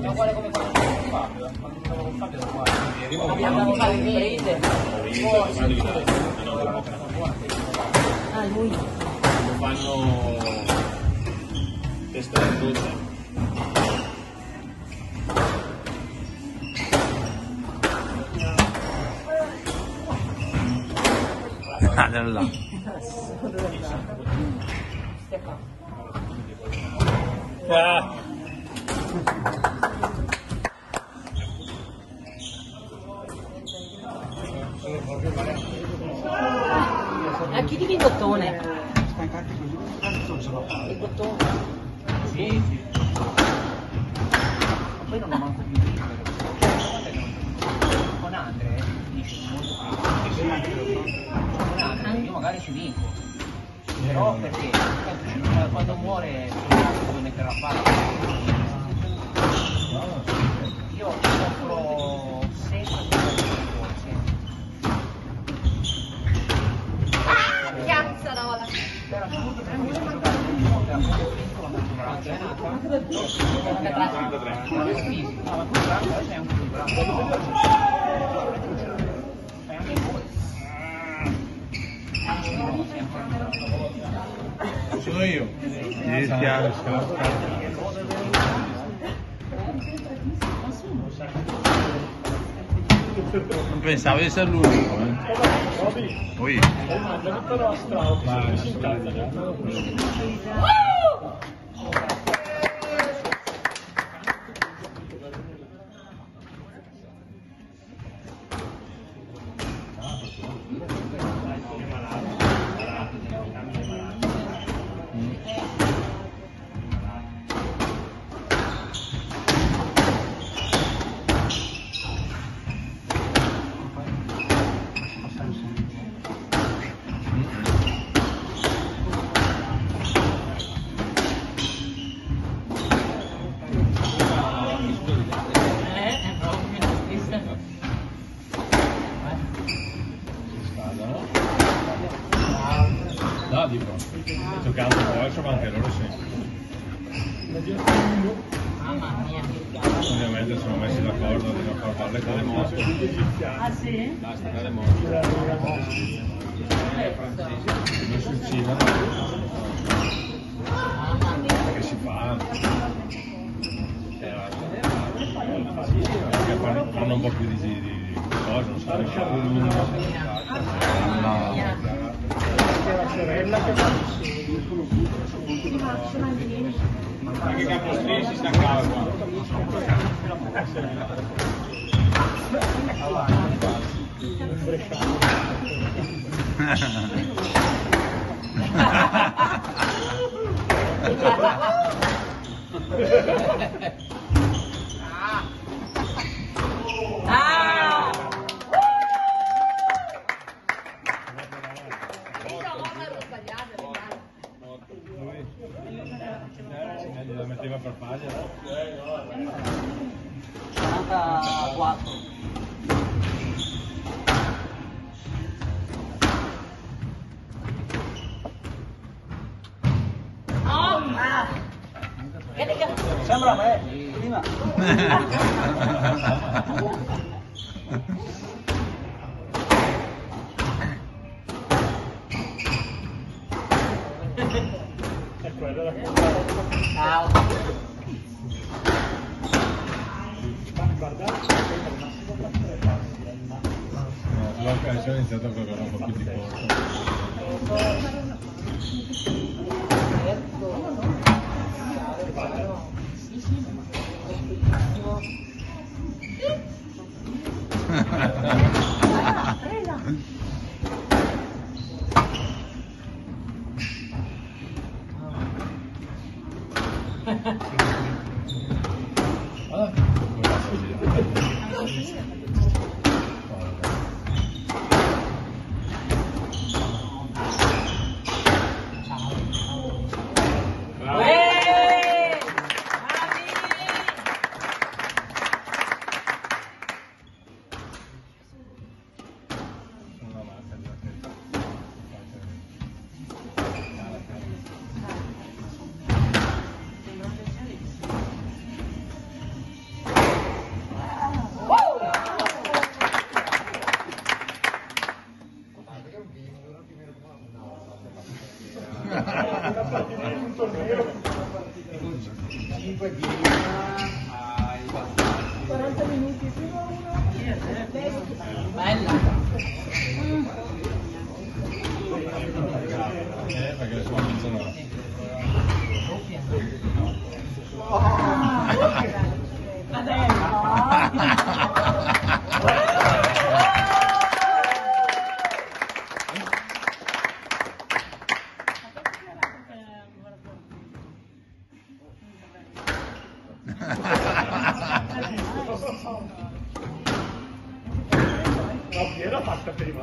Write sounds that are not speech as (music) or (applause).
ma uguale come quando con Fabio. eh. Quando stavo con Fabio era uguale. Abbiamo fatto le prese. Ah, lui. Lo fanno testa di tutte. Ah, là. Ah. A chi di bottone? Il bottone. Sì, sì. Ma poi non ho manco più libero. Con Andre eh, finisce molto più. Con Andre io magari ci vinco. Però perché? Quando muore mettere a parte. Io compro sempre forse. Cazzo la vola. Per me sto giocando Sou eu. Esse ar, Não pensava esse Oi. Oi. Oi. Oi. No, dico, giocando calcio ma anche loro sì. Mamma mia. Ovviamente sono messi d'accordo di non far fare le moto. Ah sì? Basta, le moto. Non si mia. Che si fa? Perché fanno, un po' più di, di, di cose, non so, Mamma mia. Anche Capostrini sta a calma. Ha ha ha! 94 Xem rồi mày, đi mà. (laughs) Lacajões, eu tava agora um pouquinho de bola. Tentativa de Era falta prima.